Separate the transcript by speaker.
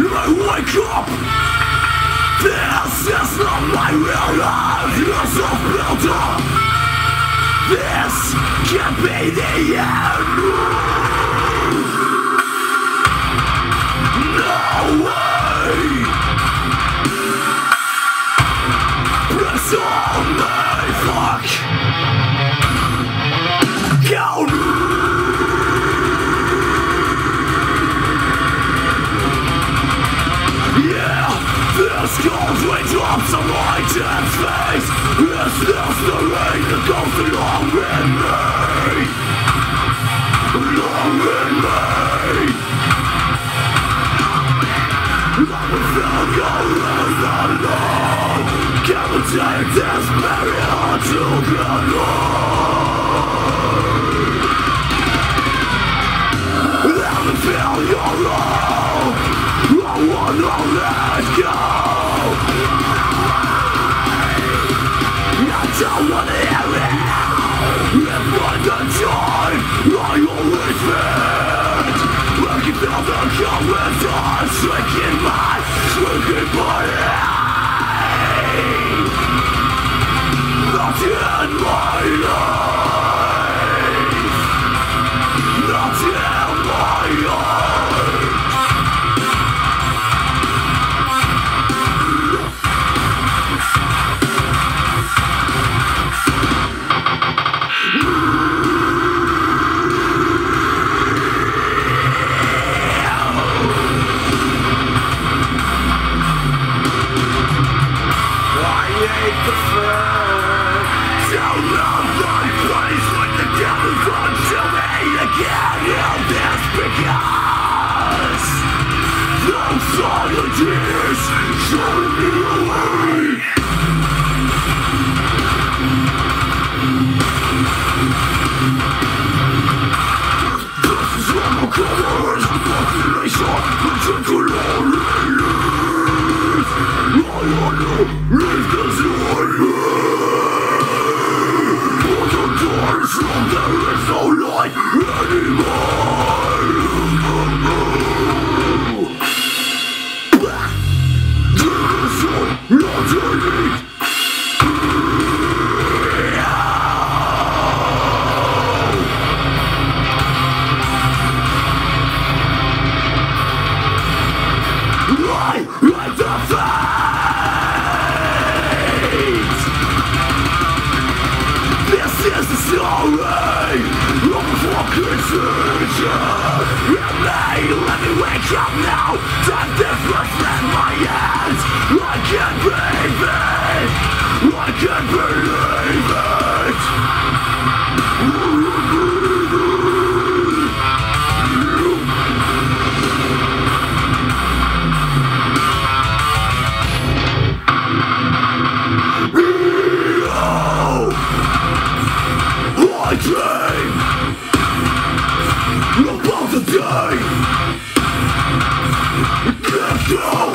Speaker 1: I wake up. This is not my real life. You're so built up. This can't be the end. No way. Press on me, fuck Go my dead face Is this the rain that goes along with me? Along with me I'm a failure in the Lord Can't take this barrier together I'm a failure I wanna let go from there is no light anymore let me wake up now. Time difference go!